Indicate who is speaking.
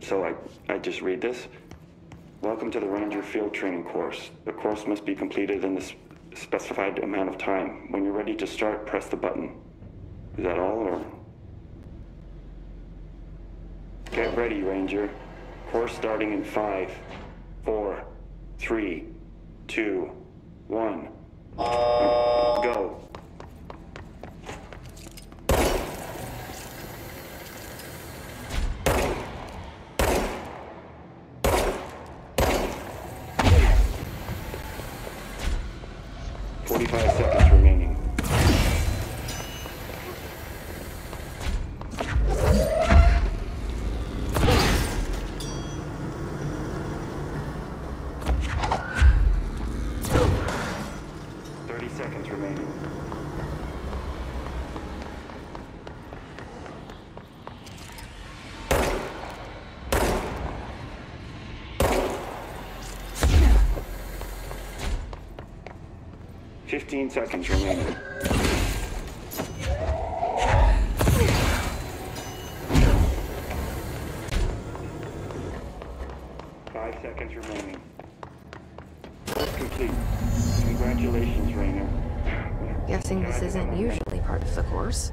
Speaker 1: so I, I just read this. Welcome to the Ranger Field Training Course. The course must be completed in the specified amount of time. When you're ready to start, press the button. Is that all, or? Get ready, Ranger. Course starting in five, four, three, two, one. Uh... 45 seconds remaining. Thirty seconds remaining. Fifteen seconds remaining. Five seconds remaining. Complete. Congratulations, Ranger.
Speaker 2: Guessing this isn't usually part of the course.